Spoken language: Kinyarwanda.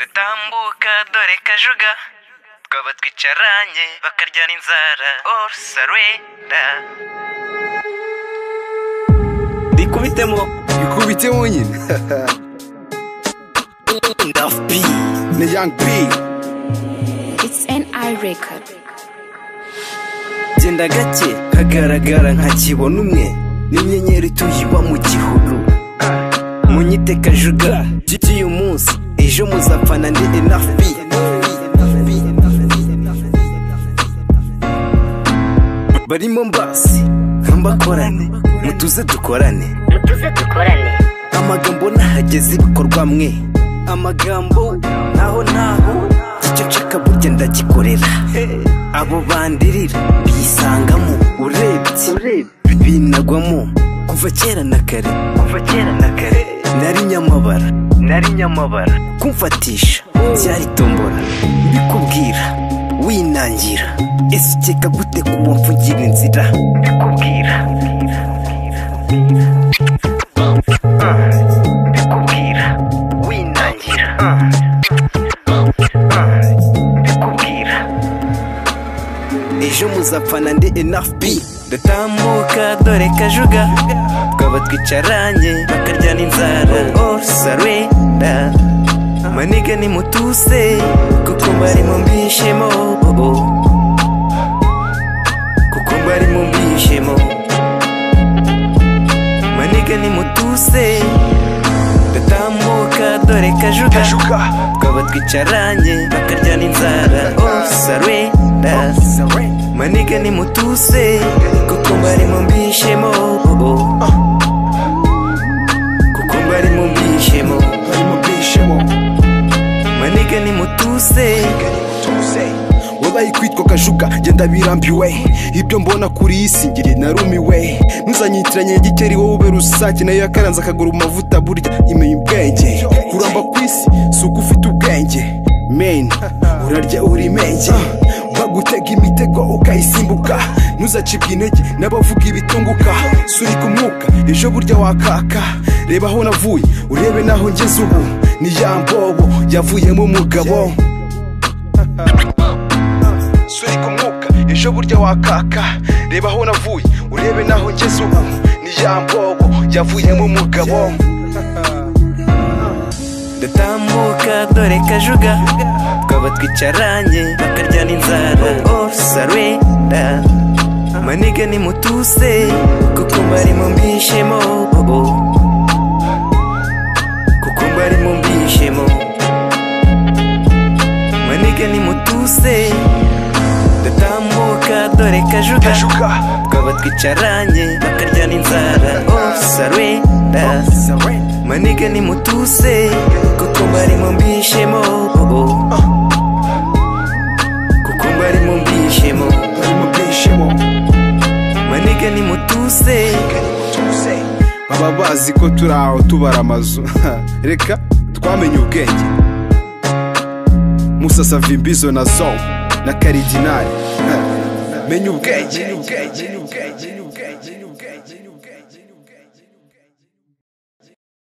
dutambuka dore kajuga twaba twicaranye bakaryana inzara orusarwenda rikubitemo rikubitemo nyine ni young p it's an i record genda gake kagaragara nkakibona umwe n'inyenyeri tuyiba mu gihuru munyite kajuga by'uyu munsi ejo muzapfana ndi enafi barimo mbasi nkambakorane mutuze dukorane mutuze dukorane amagambo nahageze ibikorwa mwe amagambo naho naho giceceka burya ndagikorera abo bandirira bisangamo urebye binagwamo kuva kera na kare kuva kera na kare nari nyamabara nari nyamabara kumfatisha byari tombora mbikubwira winangira ese ukeka gute kuba ugira inzira mbikubwira mbikubwira winangira mbikubwira ejo muzapfana ndi enafu ndatambuka dore kajuga twaba twicaranye bakaryana inzara orusarenda oh, maniga nimutuse kuko bari mu mbishemo oh, oh. kuko bari mu mbishemo maniga nimutuse ndatambuka dore kajuga twaba twicaranye bakaryana inzara orusarenda manigga nimutuse kuko mwari mumbishemo kuko mu mwari mumbishemo manigga nimutuse wabaye kwitwa kajuga genda birambiwe ibyo mbona kuri iyi si ngire narumiwe ntuzanyitiranye igikeri wowe ube rusake nayo yakaranze akagura mavuta burya imenya ubwenge kuramba ku isi si uko ufite ubwenge meni urarya uri menge ikayisimbuka ntuzacibwe intege n'abavuga ibitunguka surika umwuka ejo burya wakaka reba aho navuye urebe naho ngeze ubu ni ya mbobo yavuyemo umugabo surika umwuka ejo burya wakaka reba aho navuye urebe naho ngeze ubu ni ya mbobo yavuyemo umugabo ndatambuka dore kajuga baba twicaranye bakaryana inzara orusarenda oh, oh, amaniga nimutuse kuko mbari mu mbishemo oh, kuko mbari mu mbishemo amaniga nimutuse ndatambuka dore kajuga twaba twicaranye bakaryana inzara orusarenda ni mutuse kuko mbari twige nimutuse baba bazi ko turi aho tubara amazu reka twamenye ubwenge Musa Savimbizo na zo na karidinari menya ubwenge